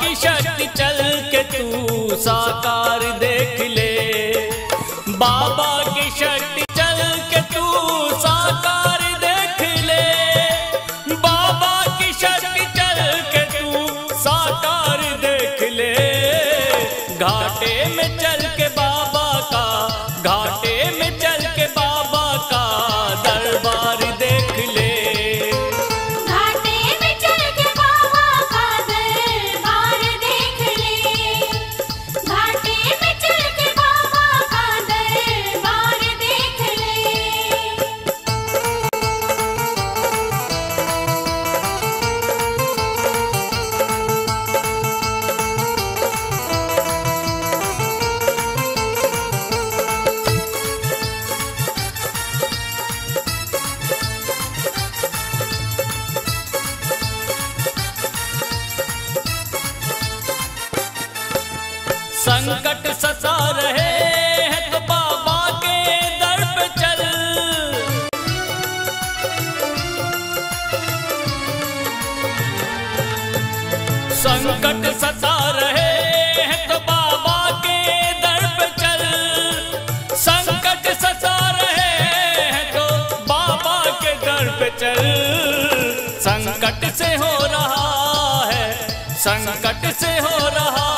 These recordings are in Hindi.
की शक्ति चल के तू साकार देख ले। बाबा की शक्ति चल के तू साकार देख ले। बाबा की शक्ति चल के तू साकार देख ले। घाटे में संकट सता रहे हैं तो बाबा के दर पे चल। संकट सता रहे हैं तो बाबा के दर पे चल। संकट सता रहे हैं तो बाबा के दर पे चल। संकट से हो रहा है, संकट से हो रहा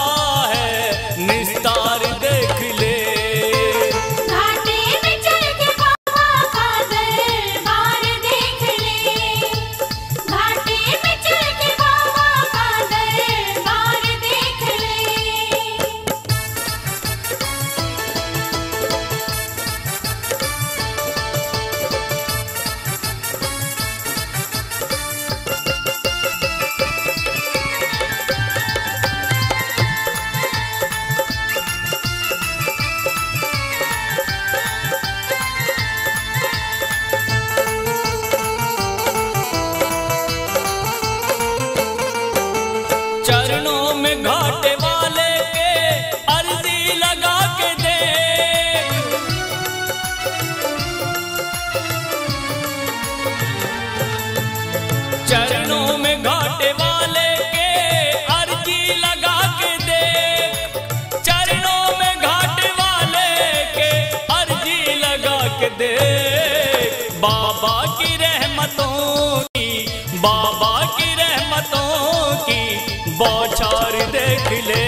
रहमतों की बाबा की रहमतों की बौछार देख ले।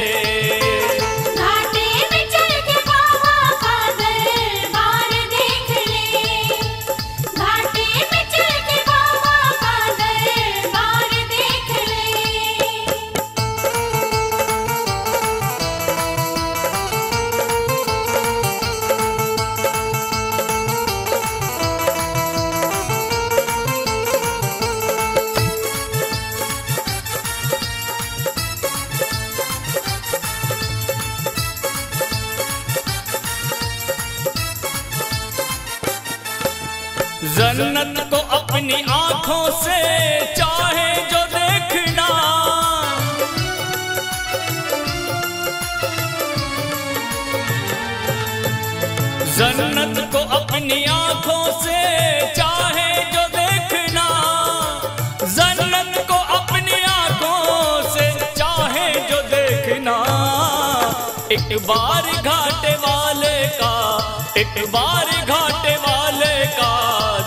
अपनी आँखों से चाहे जो देखना। जन्नत को अपनी आँखों से चाहे जो देखना। जन्नत को अपनी आँखों से चाहे जो देखना। एक बार घाटे वाले का एक बार घाटे वाले का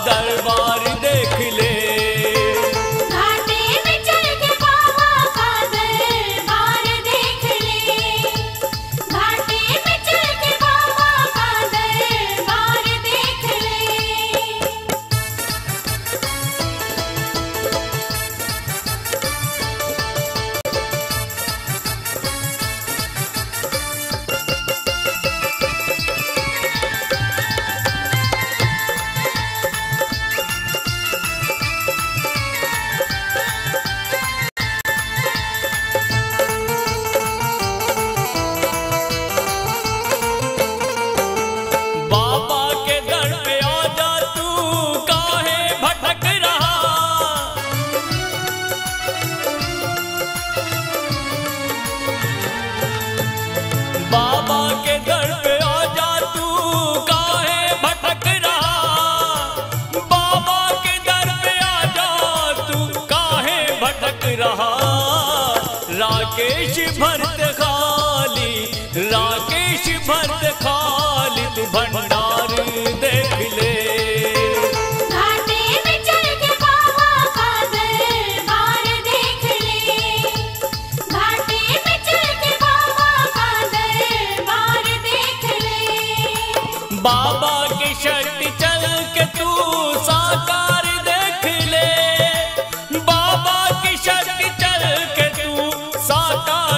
दरबार देख ले। राकेश भरत खाली राकेश भरत खाली तू भंडार देख ले। बाबा की शक्ति चल के तू साकार